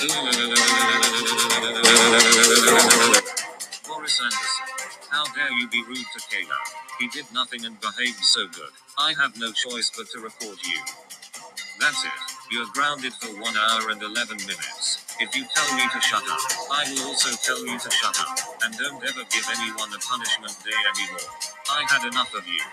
Boris Anderson. How dare you be rude to Caillou? He did nothing and behaved so good. I have no choice but to report you. That's it. You're grounded for 1 hour and 11 minutes. If you tell me to shut up, I will also tell you to shut up. And don't ever give anyone a punishment day anymore. I had enough of you.